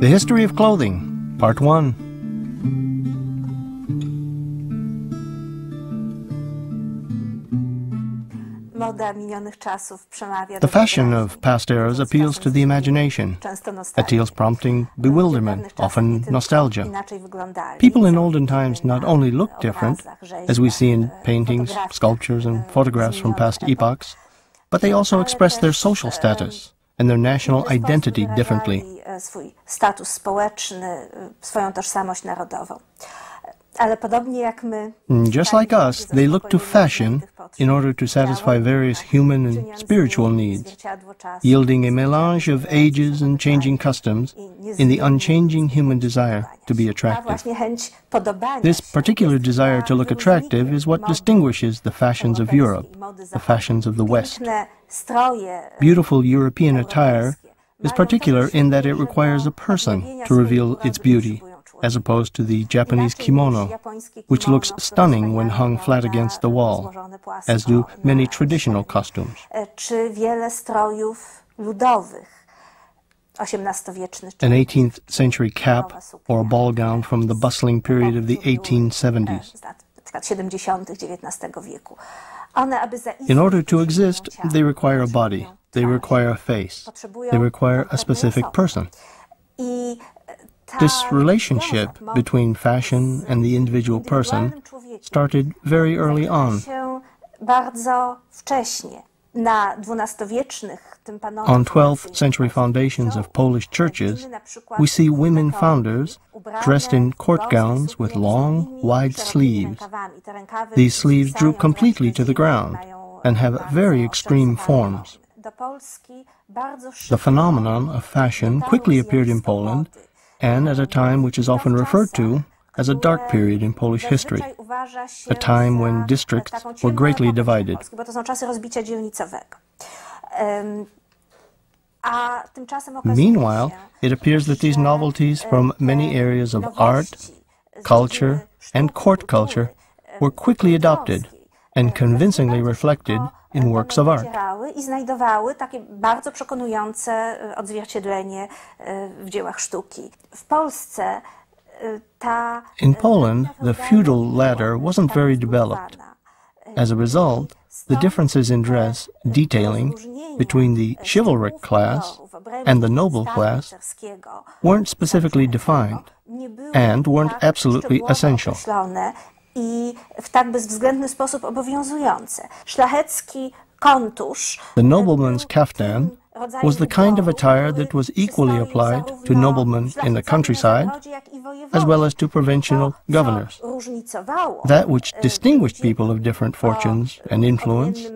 The History of Clothing, Part 1. The fashion of past eras appeals to the imagination, appeals prompting bewilderment, often nostalgia. People in olden times not only looked different, as we see in paintings, sculptures, and photographs from past epochs, but they also expressed their social status and their national identity differently. status społeczny, swoją tożsamość narodową. Mm, just like us, they look to fashion in order to satisfy various human and spiritual needs, yielding a melange of ages and changing customs in the unchanging human desire to be attractive. This particular desire to look attractive is what distinguishes the fashions of Europe, the fashions of the West. Beautiful European attire is particular in that it requires a person to reveal its beauty as opposed to the Japanese kimono, which looks stunning when hung flat against the wall, as do many traditional costumes. An 18th century cap or ball gown from the bustling period of the 1870s. In order to exist, they require a body, they require a face, they require a specific person. This relationship between fashion and the individual person started very early on. On 12th century foundations of Polish churches, we see women founders dressed in court gowns with long, wide sleeves. These sleeves droop completely to the ground and have very extreme forms. The phenomenon of fashion quickly appeared in Poland and at a time which is often referred to as a dark period in Polish history, a time when districts were greatly divided. Meanwhile, it appears that these novelties from many areas of art, culture, and court culture were quickly adopted and convincingly reflected in works of art. i znajdowały takie bardzo przekonujące odzwierciedlenie w dziełach sztuki. W Polsce In Poland, the feudal ladder wasn't very developed. As a result, the differences in dress detailing between the chivalric class and the noble class weren't specifically defined and weren't absolutely essential i w tak bezwzględny sposób obowiązujące. Szlachecki kontusz. The nobleman's kaftan was the kind of attire that was equally applied to noblemen in the countryside as well as to provincial governors. That which distinguished people of different fortunes and influence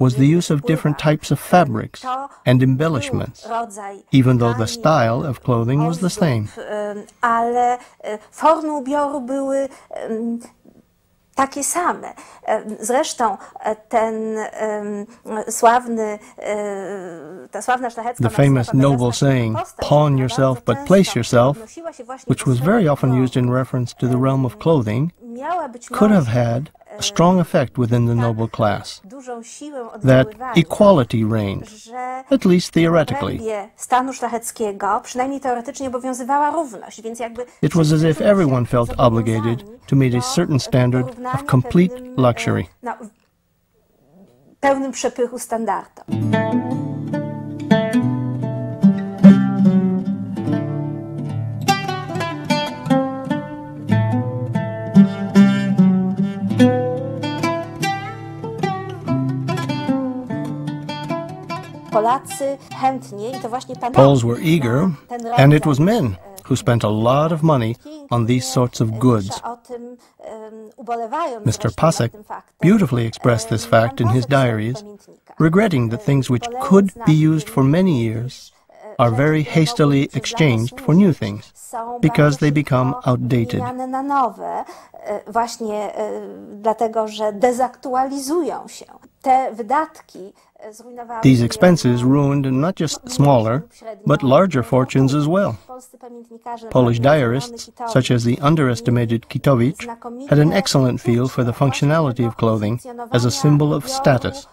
was the use of different types of fabrics and embellishments, even though the style of clothing was the same. Takie same. Zresztą ten sławny, ta sławna szlachecka... The famous noble saying, pawn yourself but place yourself, which was very often used in reference to the realm of clothing, could have had a strong effect within the noble class. That equality reigned, at least theoretically. It was as if everyone felt obligated to meet a certain standard of complete luxury. pełnym przepychu standardom. Poles were eager, and it was men who spent a lot of money on these sorts of goods. Mr. Pasek beautifully expressed this fact in his diaries, regretting that things which could be used for many years are very hastily exchanged for new things because they become outdated. Właśnie dlatego, że dezaktualizują się. Te wydatki These expenses ruined not just smaller, but larger fortunes as well. Polish diarists, such as the underestimated Kitowicz, had an excellent feel for the functionality of clothing as a symbol of status.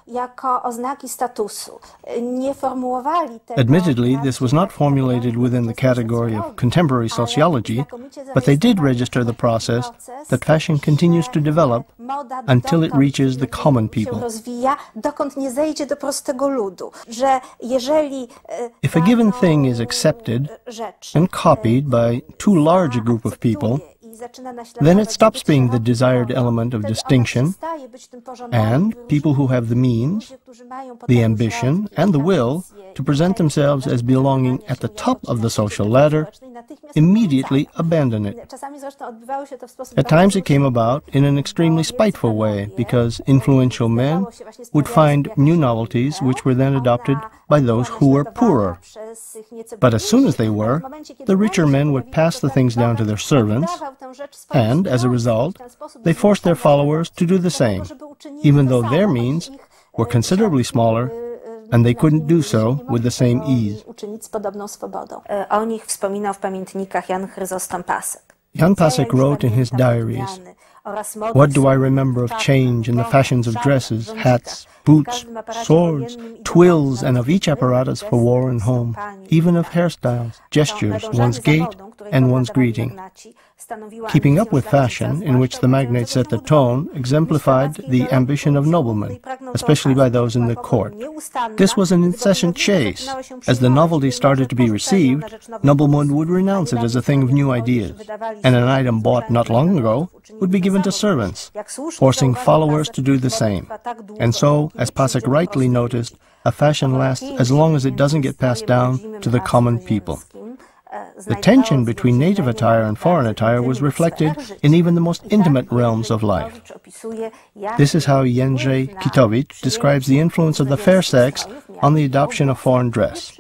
Admittedly, this was not formulated within the category of contemporary sociology, but they did register the process that fashion continues to develop until it reaches the common people. If a given thing is accepted and copied by too large a group of people, then it stops being the desired element of distinction, and people who have the means, the ambition, and the will to present themselves as belonging at the top of the social ladder immediately abandon it. At times it came about in an extremely spiteful way because influential men would find new novelties which were then adopted by those who were poorer. But as soon as they were, the richer men would pass the things down to their servants, and as a result, they forced their followers to do the same, even though their means were considerably smaller and they couldn't do so with the same ease. Jan Pasek wrote in his diaries, What do I remember of change in the fashions of dresses, hats, boots, swords, twills, and of each apparatus for war and home, even of hairstyles, gestures, one's gait, and one's greeting. Keeping up with fashion, in which the magnate set the tone, exemplified the ambition of noblemen, especially by those in the court. This was an incessant chase. As the novelty started to be received, noblemen would renounce it as a thing of new ideas, and an item bought not long ago would be given to servants, forcing followers to do the same. And so, as Pasek rightly noticed, a fashion lasts as long as it doesn't get passed down to the common people. The tension between native attire and foreign attire was reflected in even the most intimate realms of life. This is how Jędrzej Kitowicz describes the influence of the fair sex on the adoption of foreign dress.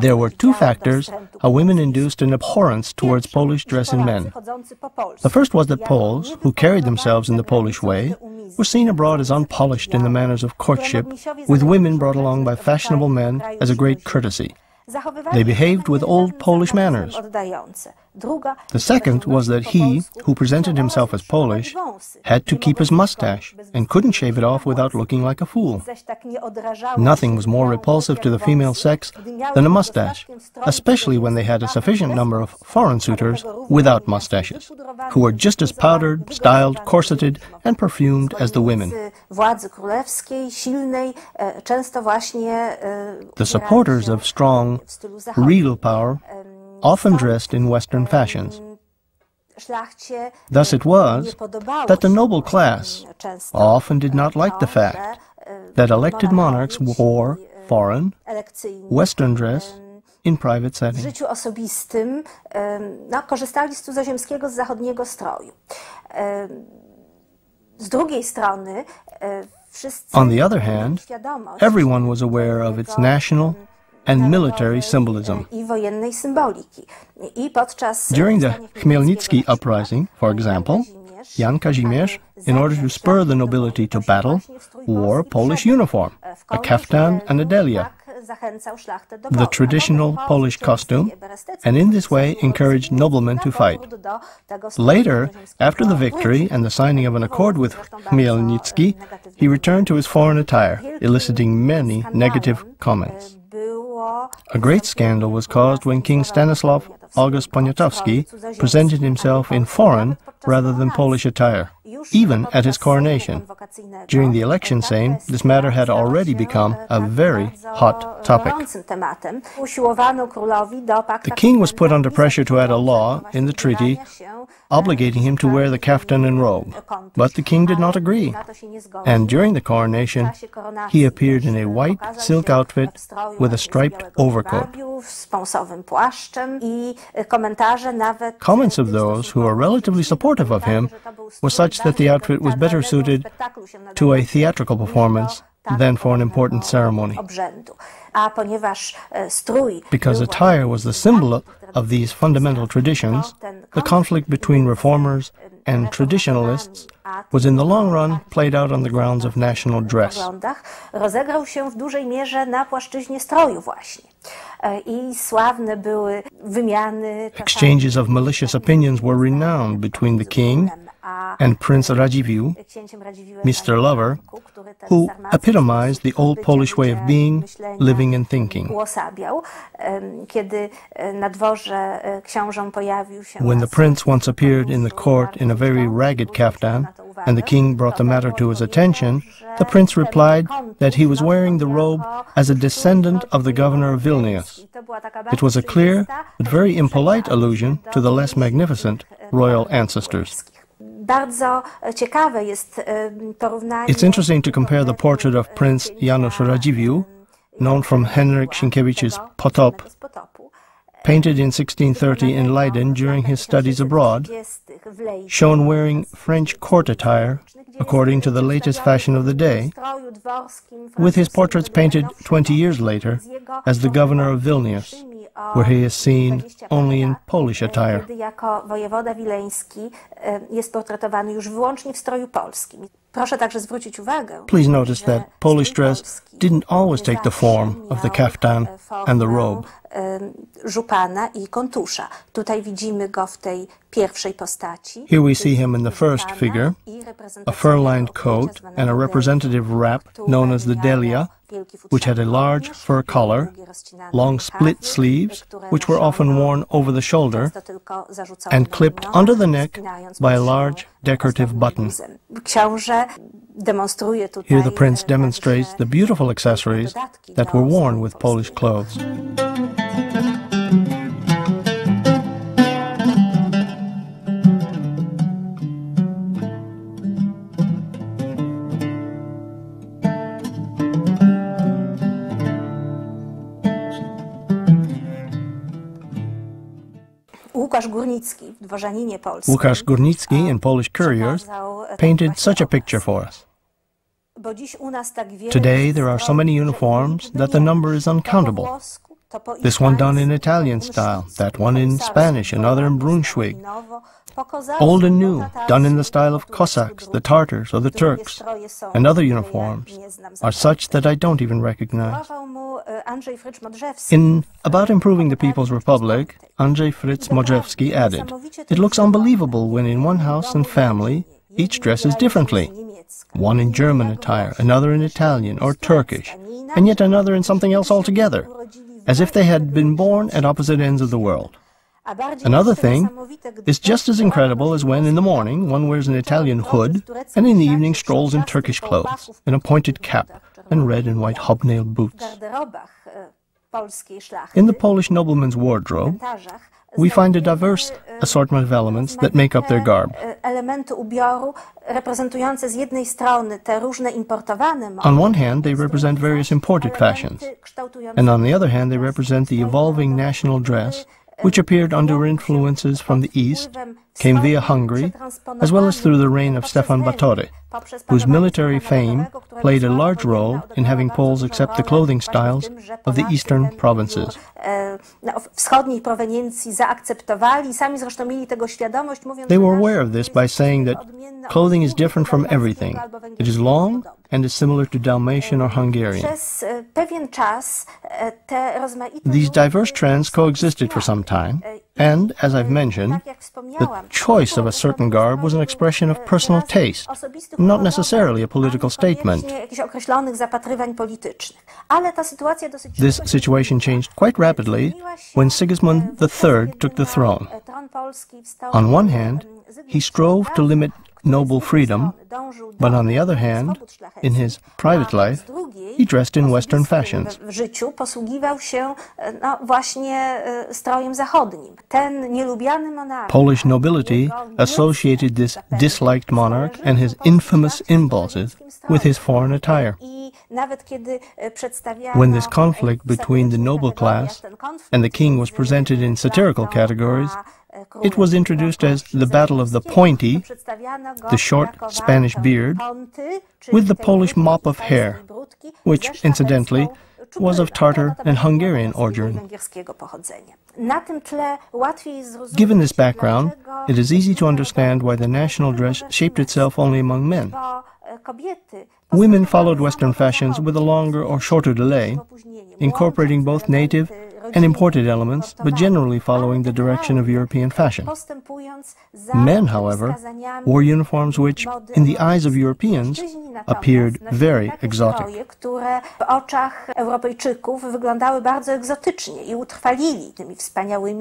There were two factors how women induced an abhorrence towards Polish dress in men. The first was that Poles, who carried themselves in the Polish way, were seen abroad as unpolished in the manners of courtship, with women brought along by fashionable men as a great courtesy. They behaved with old Polish manners. The second was that he, who presented himself as Polish, had to keep his mustache and couldn't shave it off without looking like a fool. Nothing was more repulsive to the female sex than a mustache, especially when they had a sufficient number of foreign suitors without mustaches, who were just as powdered, styled, corseted, and perfumed as the women. The supporters of strong, real power often dressed in Western fashions. Thus it was that the noble class often did not like the fact that elected monarchs wore foreign, Western dress in private settings. życiu osobistym no, korzystali z cudzoziemskiego, z zachodniego stroju. Z drugiej strony On the other hand, everyone was aware of its national and military symbolism. During the Khmelnytsky uprising, for example, Jan Kazimierz, in order to spur the nobility to battle, wore a Polish uniform, a kaftan and a delia, the traditional Polish costume, and in this way encouraged noblemen to fight. Later, after the victory and the signing of an accord with Khmelnytsky, he returned to his foreign attire, eliciting many negative comments. A great scandal was caused when King Stanislaw August Poniatowski presented himself in foreign rather than Polish attire, even at his coronation. During the election Sejm, this matter had already become a very hot topic. The king was put under pressure to add a law in the treaty obligating him to wear the kaftan and robe, but the king did not agree. And during the coronation, he appeared in a white silk outfit with a striped overcoat. Comments of those who were relatively supportive of him were such that the outfit was better suited to a theatrical performance than for an important ceremony. Because attire was the symbol of these fundamental traditions, the conflict between reformers and traditionalists was in the long run played out on the grounds of national dress. Rozegrał się w dużej mierze na płaszczyźnie stroju właśnie. I sławne były wymiany. Exchanges of malicious opinions were renowned between the king and Prince Radziwiłł, Mr. Lover, who epitomized the old Polish way of being, living and thinking. When the prince once appeared in the court in a very ragged kaftan, and the king brought the matter to his attention, the prince replied that he was wearing the robe as a descendant of the governor of Vilnius. It was a clear but very impolite allusion to the less magnificent royal ancestors. It's interesting to compare the portrait of Prince Janusz Radziwiłł, known from Henryk Sienkiewicz's Potop, painted in 1630 in Leiden during his studies abroad, shown wearing French court attire according to the latest fashion of the day, with his portraits painted 20 years later as the governor of Vilnius, where he is seen only in Polish e, attire. Kiedy jako wojewoda wileński e, jest portretowany już wyłącznie w stroju polskim. Please notice that Polish dress didn't always take the form of the kaftan and the robe. Żupana i kontusza. Tutaj widzimy go w tej pierwszej postaci. Here we see him in the first figure, a fur-lined coat and a representative wrap known as the delia, which had a large fur collar, long split sleeves, which were often worn over the shoulder, and clipped under the neck by a large decorative button. Here the prince demonstrates the beautiful accessories that were worn with Polish clothes. Łukasz Górnicki w Dworzaninie Polskim. Łukasz Górnicki in Polish Courtiers painted such a picture for us. Today there are so many uniforms that the number is uncountable. This one done in Italian style, that one in Spanish, another in Brunswick. Old and new, done in the style of Cossacks, the Tartars, or the Turks, and other uniforms are such that I don't even recognize. In About Improving the People's Republic, Andrzej Frycz Modrzewski added, It looks unbelievable when in one house and family each dresses differently. One in German attire, another in Italian or Turkish, and yet another in something else altogether, as if they had been born at opposite ends of the world. Another thing is just as incredible as when in the morning one wears an Italian hood and in the evening strolls in Turkish clothes, in a pointed cap and red and white hobnailed boots. In the Polish nobleman's wardrobe, we find a diverse assortment of elements that make up their garb. On one hand, they represent various imported fashions, and on the other hand, they represent the evolving national dress which appeared under influences from the east, came via Hungary, as well as through the reign of Stefan Batory, whose military fame played a large role in having Poles accept the clothing styles of the eastern provinces. They were aware of this by saying that clothing is different from everything. It is long and is similar to Dalmatian or Hungarian. These diverse trends coexisted for some time, and, as I've mentioned, the choice of a certain garb was an expression of personal taste, not necessarily a political statement. This situation changed quite rapidly when Sigismund III took the throne. On one hand, he strove to limit noble freedom, but on the other hand, in his private life, he dressed in Western fashions. Polish nobility associated this disliked monarch and his infamous impulses with his foreign attire. When this conflict between the noble class and the king was presented in satirical categories, it was introduced as the Battle of the Pointy, the short Spanish beard, with the Polish mop of hair, which, incidentally, was of Tartar and Hungarian origin. Given this background, it is easy to understand why the national dress shaped itself only among men. Women followed Western fashions with a longer or shorter delay, incorporating both native and imported elements, but generally following the direction of European fashion. Men, however, wore uniforms which, in the eyes of Europeans, appeared very exotic.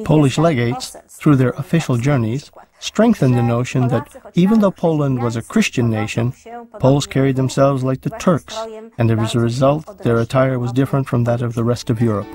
Polish legates, through their official journeys, strengthened the notion that even though Poland was a Christian nation, Poles carried themselves like the Turks, and as a result, their attire was different from that of the rest of Europe.